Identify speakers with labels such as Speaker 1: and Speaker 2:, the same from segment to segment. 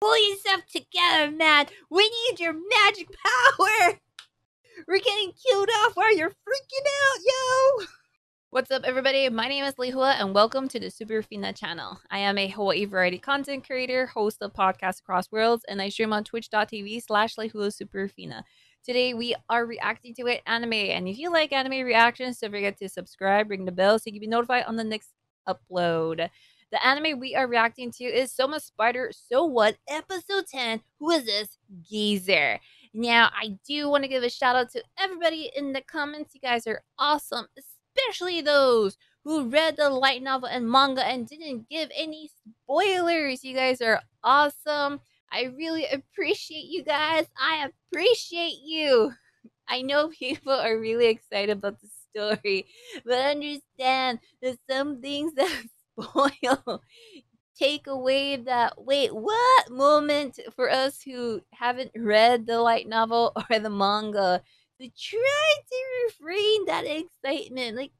Speaker 1: Pull yourself together, man. We need your magic power. We're getting killed off while you're freaking out, yo. What's up, everybody? My name is Lehua, and welcome to the Superfina channel. I am a Hawaii variety content creator, host of podcasts across worlds, and I stream on twitch.tv slash Lehua Super Fina. Today, we are reacting to it anime, and if you like anime reactions, don't forget to subscribe, ring the bell so you can be notified on the next upload. The anime we are reacting to is So I'm a Spider So What Episode 10 Who is this geezer? Now, I do want to give a shout out to everybody in the comments. You guys are awesome, especially those who read the light novel and manga and didn't give any spoilers. You guys are awesome. I really appreciate you guys. I appreciate you. I know people are really excited about the story, but understand that some things that spoil take away that wait what moment for us who haven't read the light novel or the manga to try to refrain that excitement? Like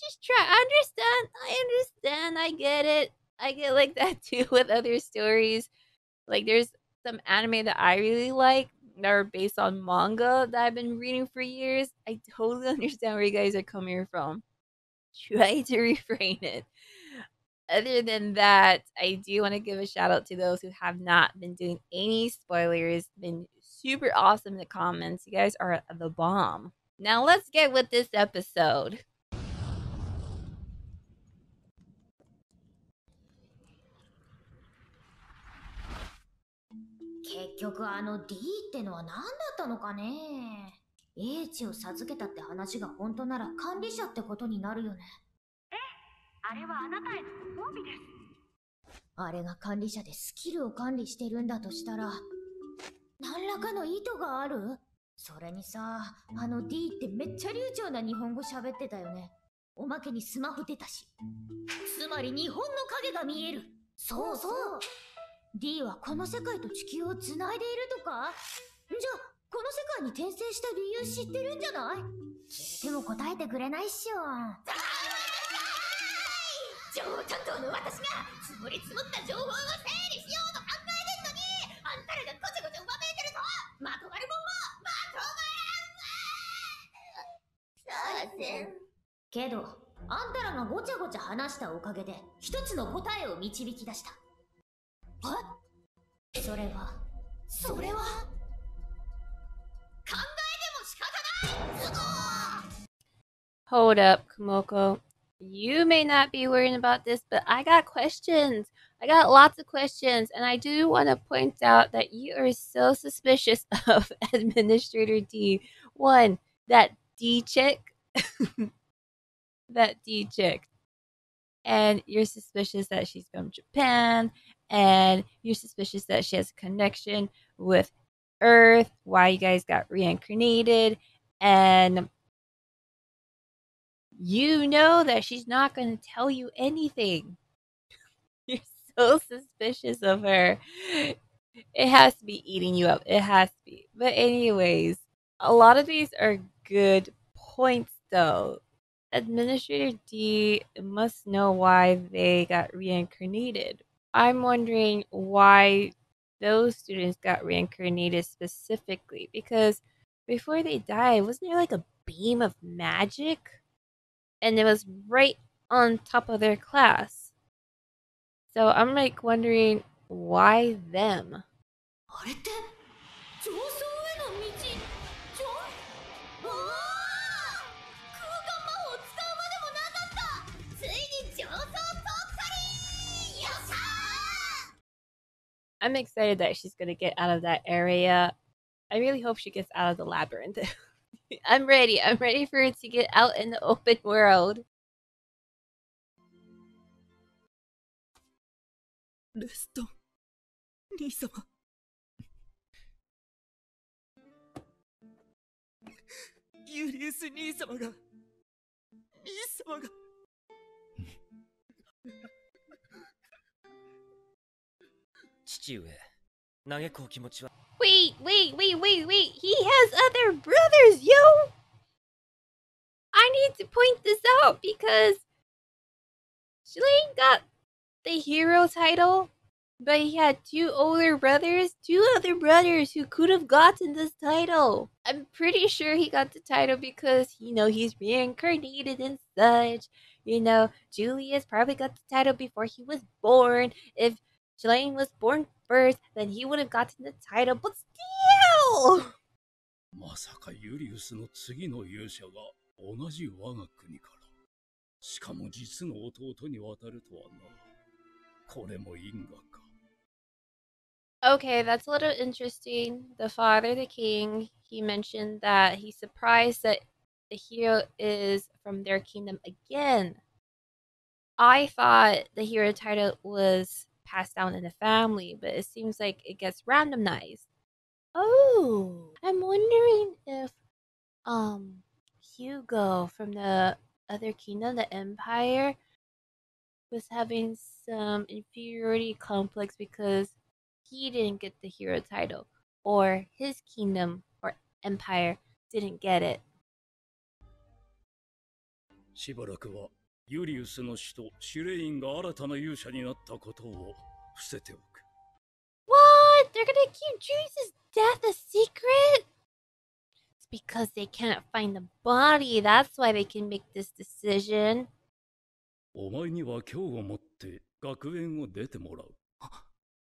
Speaker 1: just try I understand i understand i get it i get like that too with other stories. Like there's some anime that i really like that are based on manga that i've been reading for years. I totally understand where you guys are coming from. Try to refrain it other than that, I do want to give a shout out to those who have not been doing any spoilers, been super awesome in the comments. You guys are the bomb. Now let's get with this episode.
Speaker 2: 結局あの D ってのは何だったのかね英知を授けたって話が本当なら管理者ってことになるよね
Speaker 3: あれはあなたへのご褒美です。
Speaker 2: あれが管理者でスキルを管理してるんだとしたら何らかの意図がある？それにさあの D ってめっちゃ流暢な日本語喋ってたよね。おまけにスマホ出たし。つまり日本の影が見える。そうそう。D はこの世界と地球をつないでいるとか？じゃあこの世界に転生した理由知ってるんじゃない？聞いても答えてくれないっしょ。報担当の私が積もり積もった情報を整理しようと考えてんのにあんたらがごちゃごちゃうまめいてるとまとまるもんもまとまらんわさせんけどあんたらがごちゃごちゃ話したおかげで一つの答えを導き出したえそれはそれは考えても仕方ない
Speaker 1: Hold up, Kumoko. You may not be worrying about this, but I got questions. I got lots of questions, and I do want to point out that you are so suspicious of Administrator D. One, that D chick, that D chick, and you're suspicious that she's from Japan, and you're suspicious that she has a connection with Earth, why you guys got reincarnated, and you know that she's not going to tell you anything. You're so suspicious of her. It has to be eating you up. It has to be. But, anyways, a lot of these are good points, though. Administrator D must know why they got reincarnated. I'm wondering why those students got reincarnated specifically because before they died, wasn't there like a beam of magic? and it was right on top of their class. So I'm like wondering why them? I'm excited that she's going to get out of that area. I really hope she gets out of the labyrinth. I'm ready. I'm ready for it to get out in the open world.
Speaker 4: レストン兄様ユリウス兄様が兄様が
Speaker 5: 父上嘆くお気持ちは
Speaker 1: Wait, wait, wait, wait, wait. He has other brothers, yo! I need to point this out because Shlain got the hero title But he had two older brothers, two other brothers who could have gotten this title. I'm pretty sure he got the title because, you know, he's reincarnated and such. You know, Julius probably got the title before he was born. If Shlain was born first, then he would have gotten the title, but still!
Speaker 6: まさかユリウスの次の勇者が同じ我が国から。しかも実の弟に渡るとはな。これも因果か。
Speaker 1: Okay, that's a little interesting. The father, the king, he mentioned that he's surprised that the hero is from their kingdom again. I thought the hero title was passed down in the family, but it seems like it gets randomized. Oh, I'm wondering if um Hugo from the other kingdom, the Empire, was having some inferiority complex because he didn't get the hero title, or his kingdom or empire didn't get it.
Speaker 6: しばらくは ユリウスの死とシュレインが新たな勇者になったことを伏せておく。
Speaker 1: What? They're gonna keep Julius's death a secret? It's because they can't find the body. That's why they can make this decision.
Speaker 6: お前には今日をもって学園を出てもらう。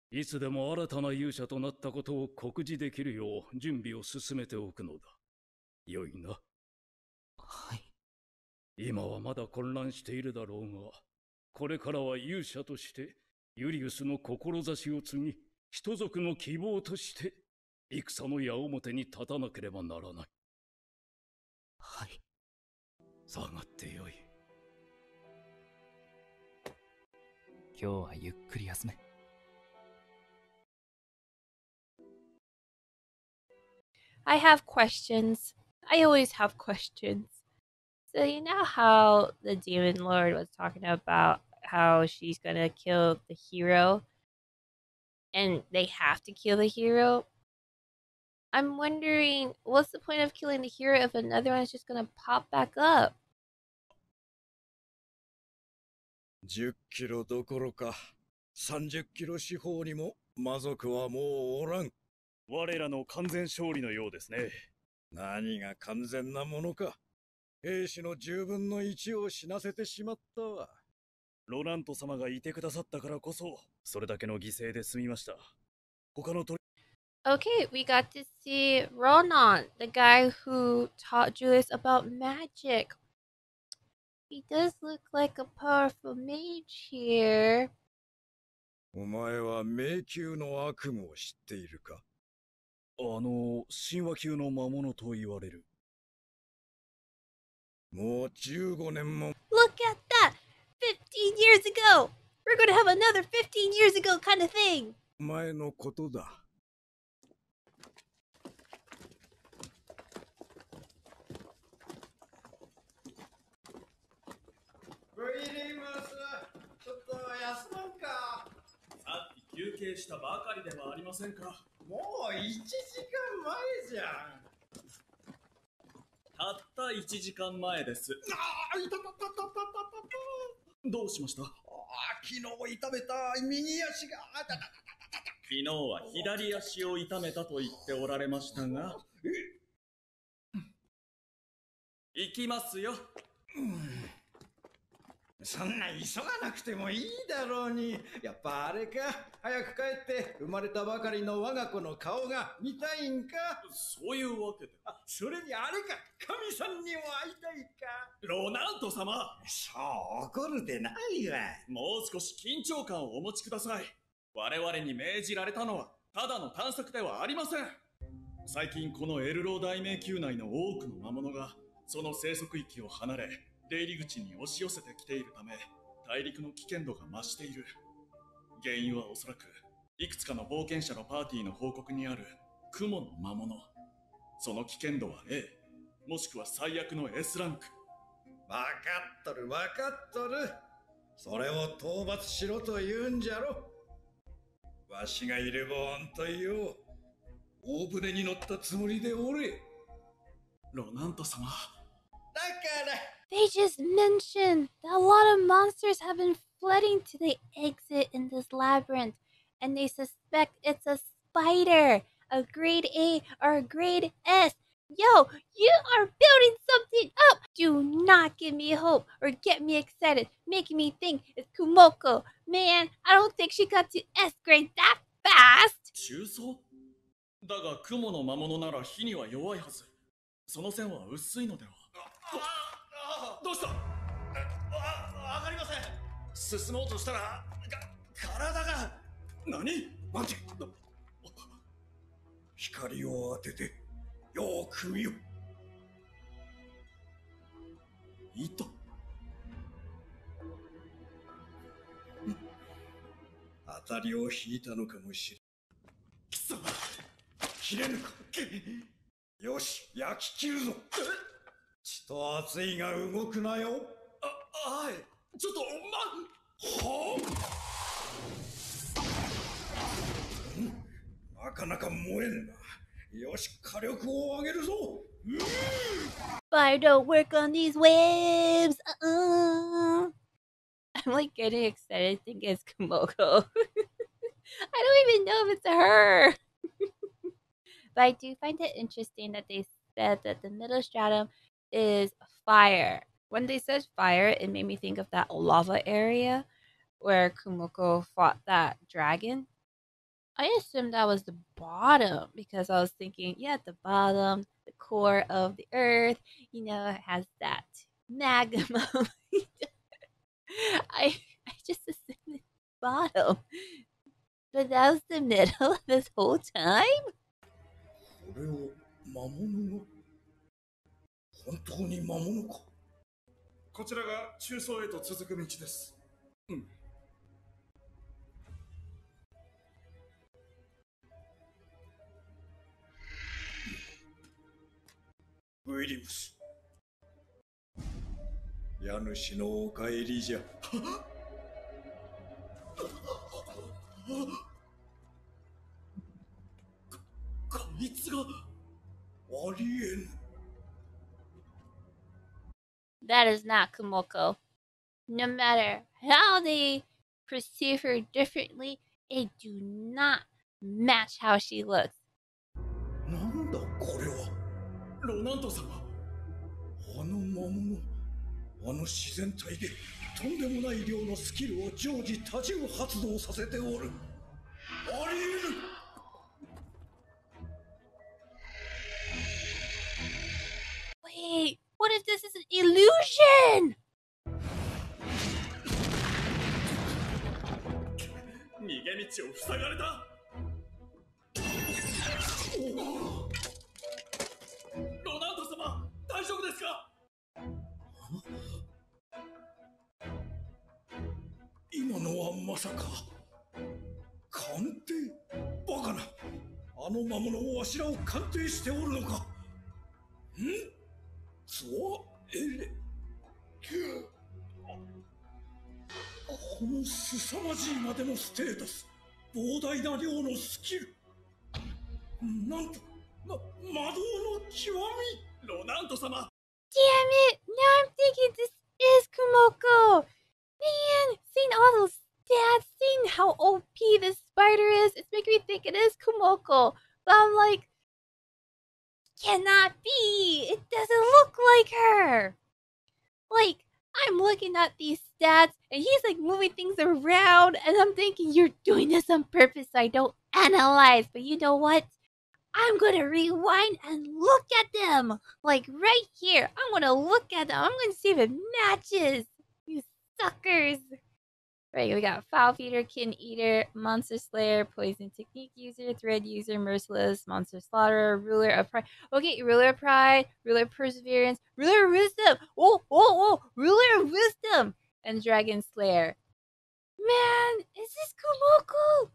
Speaker 6: いつでも新たな勇者となったことを告示できるよう準備を進めておくのだ。よいな。
Speaker 4: はい。
Speaker 6: 今はまだ混乱しているだろうが、これからは勇者としてユリウスの志を継ぎ、人族の希望として戦の矢面に立たなければならない。
Speaker 4: はい。
Speaker 6: 下がってよい。
Speaker 4: 今日はゆっくり休め。
Speaker 1: I have questions. I always have questions. So you know how the demon lord was talking about how she's gonna kill the hero and they have to kill the hero? I'm wondering what's the point of killing the hero if another one's just gonna pop back up?
Speaker 7: 10キロどころか30キロ四方にも魔族はもうおらん。
Speaker 8: 我らの完全勝利のようですね。
Speaker 7: 何が完全なものか。 兵士の10分の1を死なせてしまったわ。
Speaker 8: ロナント様がいてくださったからこそ、それだけの犠牲で済みました。他の取
Speaker 1: Okay, we got to see Ronan, the guy who taught Julius about magic. He does look like a powerful mage here.
Speaker 7: お前は迷宮の悪夢を知っているか
Speaker 8: あの、神話級の魔物と言われる。
Speaker 7: もう15年も
Speaker 1: Look at that! 15 years ago! We're gonna have another 15 years ago kind of thing!
Speaker 7: 前のことだ。
Speaker 9: ウィリマスちょっと休まんか
Speaker 8: さっき休憩したばかりではありませんか。
Speaker 9: もう1時間前じゃん
Speaker 8: たった1時間前です。
Speaker 9: ああいたたたたたたた
Speaker 8: どうしました？昨
Speaker 9: ああ昨日痛めた右足があたたた
Speaker 8: 日は左足を痛めたと言っておられましたが。行きますよ。
Speaker 9: そんな急がなくてもいいだろうに。やっぱあれか。早く帰って生まれたばかりの我が子の顔が見たいんか。
Speaker 8: そういうわけで。
Speaker 9: あそれにあれか。神さんにも会いたいか。
Speaker 8: ロナント様。
Speaker 9: そう怒るでないわ。
Speaker 8: もう少し緊張感をお持ちください。我々に命じられたのは、ただの探索ではありません。最近このエルロー大迷宮内の多くの魔物が、その生息域を離れ、出入り口に押し寄せてきているため、大陸の危険度が増している。原因はおそらく、いくつかの冒険者のパーティーの報告にある、雲の魔物。その危険度は A、もしくは最悪の S ランク。
Speaker 9: わかっとるわかっとるそれを討伐しろと言うんじゃろわしがいれば安泰よ大船に乗ったつもりでおれ
Speaker 8: ロナント様。
Speaker 9: だから
Speaker 1: They just mentioned that a lot of monsters have been flooding to the exit in this labyrinth. and they suspect it's a spider, a grade A or a grade S. Yo, you are building something up. Do not give me hope or get me excited, making me think it's Kumoko. Man, I don't think she got to S grade that fast.
Speaker 8: 中層だが雲の魔物なら火には弱いはずその線は薄いのでは どうした？わかりません。進もうとしたらか体が何？
Speaker 9: 待て。光を当ててよーく見よ。
Speaker 8: 糸
Speaker 9: 当たりを引いたのかもしれん。
Speaker 8: 貴様
Speaker 9: 切れぬかよし焼き切るぞ血と熱いが動くなよ
Speaker 8: あ、はい。ちょっと、ま、
Speaker 9: はあ、なかなか燃えんな。よし、火力を上げるぞ、うん、
Speaker 1: Fire don't work on these waves! Uh -uh. I'm like getting excited. I think it's Kumoko. I don't even know if it's her. but I do find it interesting that they said that the middle stratum is fire. When they said fire, it made me think of that lava area where Kumoko fought that dragon. I assumed that was the bottom because I was thinking, yeah, the bottom, the core of the earth, you know, it has that magma. I I just assumed the bottom. But that was the middle this whole time?
Speaker 9: 本当に魔物か。
Speaker 8: こちらが中層へと続く道です。うん。
Speaker 9: ウィリムス。家主のお帰りじゃ。
Speaker 8: こいつが
Speaker 9: ありえん
Speaker 1: That is not Kumoko. No matter how they perceive her differently, it do not match how she looks.
Speaker 9: なんだこれは
Speaker 8: ロナント様
Speaker 9: あの魔物あの自然体でとんでもない量のスキルを常時多重発動させておる
Speaker 1: If this is an illusion?
Speaker 8: 逃げ道を塞がれたロナント様大丈夫ですか
Speaker 9: 今のはまさか鑑定バカなあの魔物をわしらを鑑定しておるのかんゾエレこの凄まじいまでのステータス膨大な量のスキルなんとま魔導の極み
Speaker 8: ロナント様
Speaker 1: Damn it! Now I'm thinking this is Kumoko! Man, seeing all those stats, seeing how OP this spider is, it's making me think it is Kumoko. But I'm like, cannot be! It doesn't look like her! Like, I'm looking at these stats and he's like moving things around, and I'm thinking, you're doing this on purpose so I don't analyze. But you know what? I'm gonna rewind and look at them. Like right here. I'm gonna look at them. I'm gonna see if it matches. You suckers. Right, we got Foul Feeder, Kin Eater, Monster Slayer, Poison Technique User, Thread User, Merciless, Monster Slaughterer, Ruler of Pride. Okay, Ruler of Pride, Ruler of Perseverance, Ruler of Wisdom. Oh, oh, oh, Ruler of Wisdom, and Dragon Slayer. Man, is this Kumoko?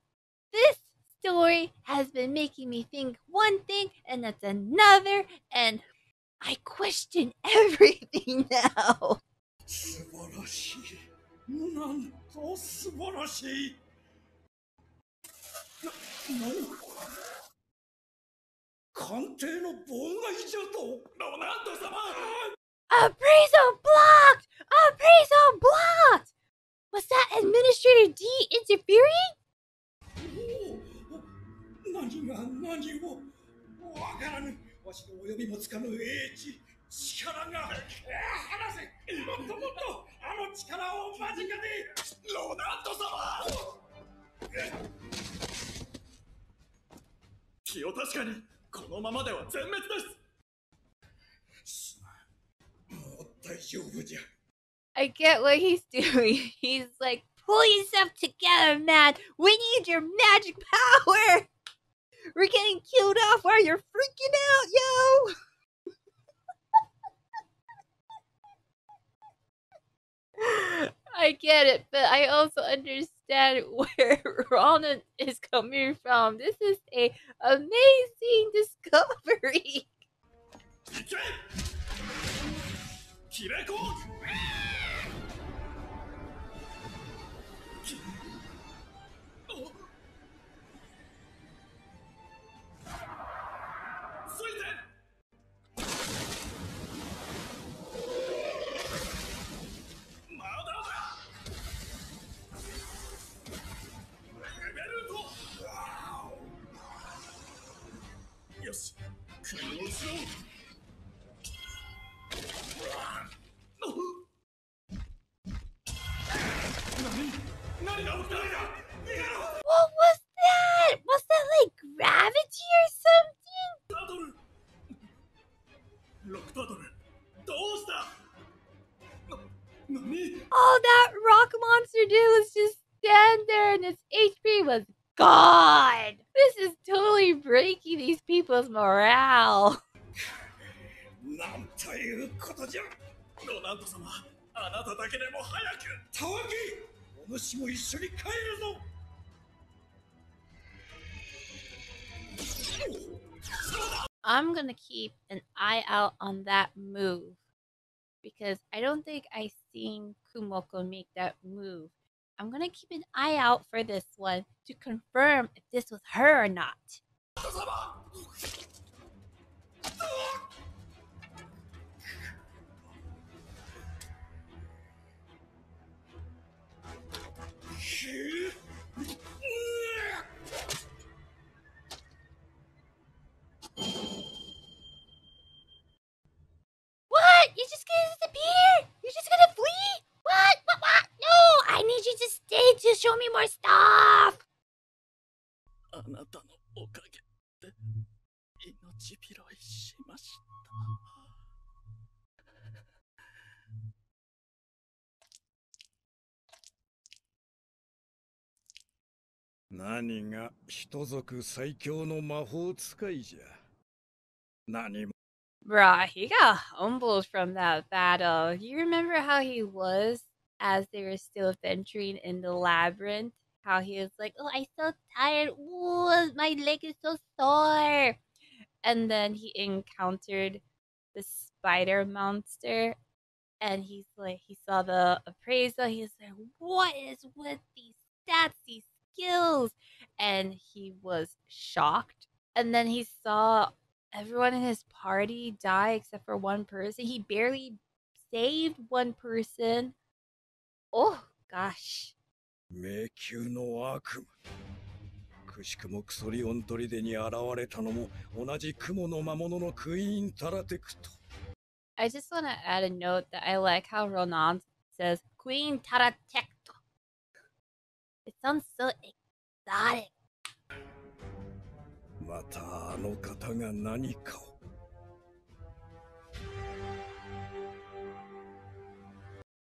Speaker 1: This story has been making me think one thing and that's another, and I question everything now.
Speaker 9: と素晴らしいな何鑑定の妨害じゃと
Speaker 8: ロナント様
Speaker 1: Appraisal blocked! Appraisal blocked! Was that Administrator D interfering?
Speaker 9: 何が何をわからぬわしのお呼びもつかぬ英知 力が話せもっともっとあの力を間近でロナンド様
Speaker 8: 気を確かにこのままでは全滅です
Speaker 9: もう大丈夫じゃ
Speaker 1: I get what he's doing. He's like, pull yourself together, man. We need your magic power. We're getting killed off while you're freaking out, yo. I get it, but I also understand where Ronan is coming from. This is a amazing discovery.
Speaker 8: 何
Speaker 1: Oh, that rock monster dude was just stand there and its HP was gone. This is totally breaking these people's morale.
Speaker 9: なんということじゃ
Speaker 8: ロナンド様あなただけでも早く
Speaker 9: たわけお主も一緒に帰るぞ
Speaker 1: I'm gonna keep an eye out on that move because I don't think I seen Kumoko make that move. I'm gonna keep an eye out for this one to confirm if this was her or not.
Speaker 7: 何が人族最強の魔法使いじゃ何も
Speaker 1: Bruh, he got humbled from that battle. You remember how he was as they were still venturing in the labyrinth? How he was like, Oh, I'm so tired. Ooh, my leg is so sore. And then he encountered the spider monster. And he's like, he saw the appraisal. He's like, What is with these stats, these skills? And he was shocked. And then he saw everyone in his party die except for one person. He barely saved one person. Oh gosh.
Speaker 7: 迷宮の悪夢くしくもクソリオン砦に現れたのも同じ雲の魔物のクイーンタラテクト
Speaker 1: I just want to add a note that I like how Ronan says Queen Taratecto. It sounds so exotic.
Speaker 7: またあの方が何かを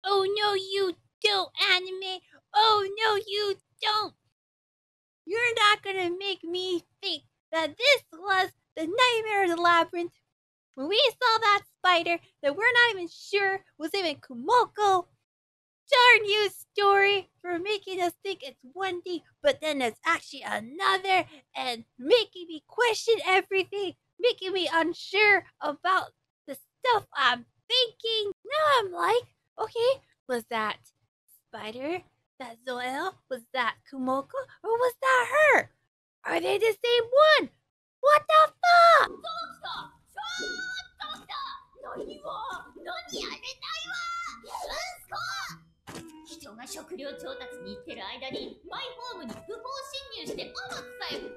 Speaker 1: Oh no, you don't, anime. Oh no, you don't. You're not gonna make me think that this was the nightmare of the labyrinth. When we saw that spider that we're not even sure was even Kumoko. Darn you, story, for making us think it's one thing, but then it's actually another, and making me question everything, making me unsure about the stuff I'm thinking. Now I'm like, okay, was that Spider? That Zoel? Was that Kumoko? Or was that her? Are they the same one? What the fuck?
Speaker 2: が食料調達に行ってる間にマイホームに不法侵入してあまつさえ放火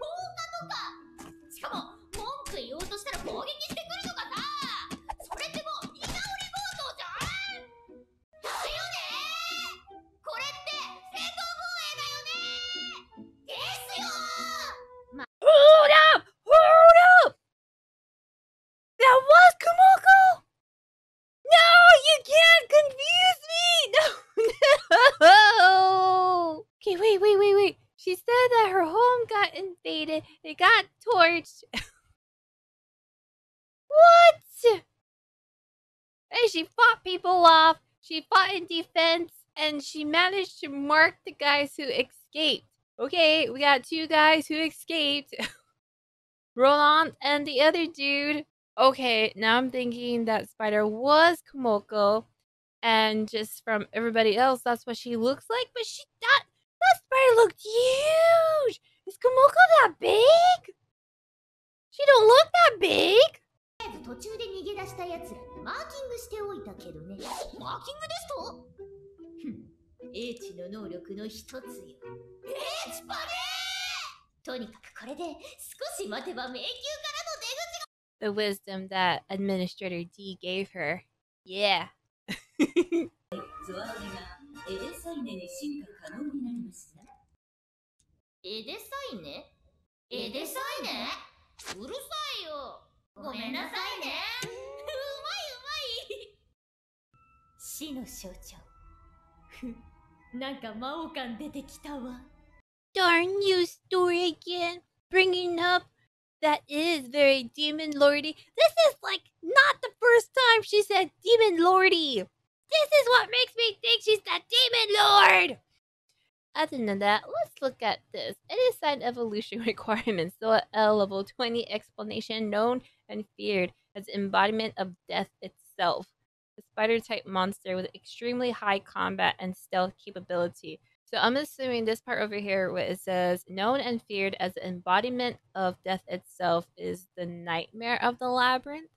Speaker 2: とか。
Speaker 1: しかも文句言おうとしたら攻撃 off. She fought in defense, and she managed to mark the guys who escaped. Okay, we got two guys who escaped. Roland and the other dude. Okay, now I'm thinking that Spider was Kumoko, and just from everybody else, that's what she looks like. But she that that spider looked huge. Is Kumoko that big? She don't look that big.
Speaker 2: マーキングしておいたけどね。マーキングですと？ふん。英知の能力の一つよ。えー、チパレー！とにかくこれで少し待てば迷宮からの出口が
Speaker 1: The wisdom that Administrator D gave her. Yeah.
Speaker 2: ゾネがエデサイネに進化可能になりました？エデサイネ？エデサイネ？うるさいよ。ごめんなさいね死の象徴ふなんか魔王感出てきたわ
Speaker 1: Darn you, story again. Bringing up that is very demon lordy. This is like not the first time she said demon lordy. This is what makes me think she's the demon lord. Other than that, let's look at this. It is sign evolution requirements. So, a L level 20 explanation known and feared as embodiment of death itself. The spider type monster with extremely high combat and stealth capability. So I'm assuming this part over here where it says known and feared as the embodiment of death itself is the nightmare of the labyrinth.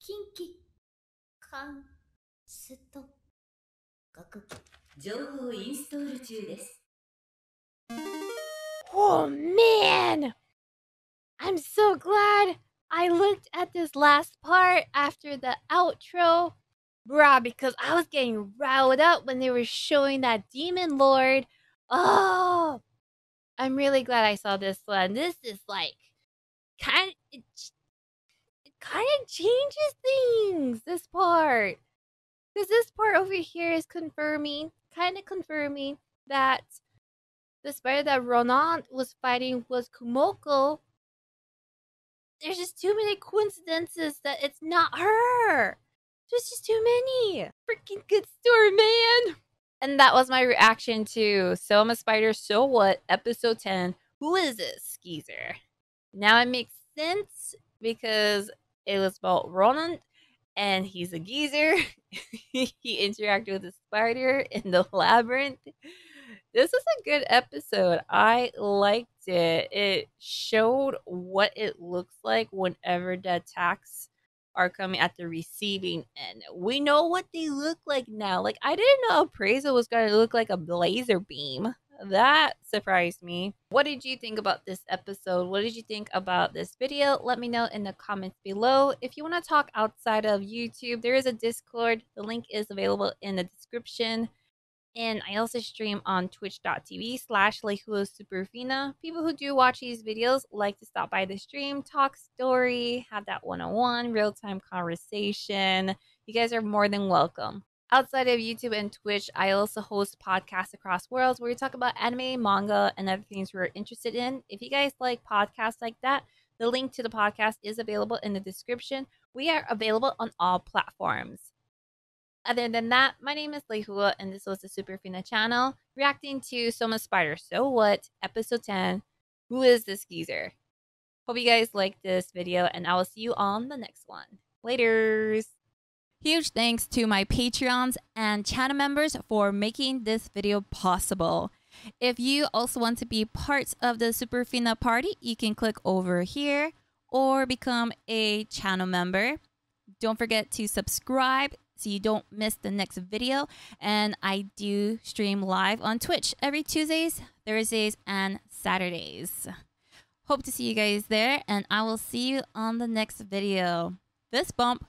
Speaker 2: なんか魔王感出てきたわ行きますか行ったろうじゃないのエデサイネ進化開始スキル近畿レベル10になりましたあやばい近畿関スト学情報インストール中です
Speaker 1: Oh man! I'm so glad I looked at this last part after the outro. Bruh, because I was getting riled up when they were showing that Demon Lord. Oh! I'm really glad I saw this one. This is like kind of it, it kind of changes things. This part, because this part over here is confirming, kind of confirming that the spider that Ronan was fighting was Kumoko. There's just too many coincidences that it's not her. There's just too many. Freaking good story, man. And that was my reaction to So I'm a Spider, So What, episode 10. Who is this skeezer? Now it makes sense because it was about Ronan and he's a geezer. he interacted with a spider in the labyrinth. This is a good episode. I liked it. It showed what it looks like whenever the attacks are coming at the receiving end. We know what they look like now. Like I didn't know appraisal was gonna look like a laser beam. That surprised me. What did you think about this episode? What did you think about this video? Let me know in the comments below. If you want to talk outside of YouTube, there is a Discord. The link is available in the description. And I also stream on twitch.tv slash Superfina. People who do watch these videos like to stop by the stream, talk story, have that one-on-one, real-time conversation. You guys are more than welcome. Outside of YouTube and Twitch, I also host podcasts across worlds where we talk about anime, manga, and other things we're interested in. If you guys like podcasts like that, the link to the podcast is available in the description. We are available on all platforms. Other than that, my name is Lehua, and this was the Superfina channel, reacting to So I'm a Spider So What, Episode 10. Who is this geezer? Hope you guys liked this video, and I will see you on the next one. Laters! Huge thanks to my Patreons and channel members for making this video possible. If you also want to be part of the Superfina party, you can click over here or become a channel member. Don't forget to subscribe so you don't miss the next video. And I do stream live on Twitch every Tuesdays, Thursdays, and Saturdays. Hope to see you guys there, and I will see you on the next video. This bump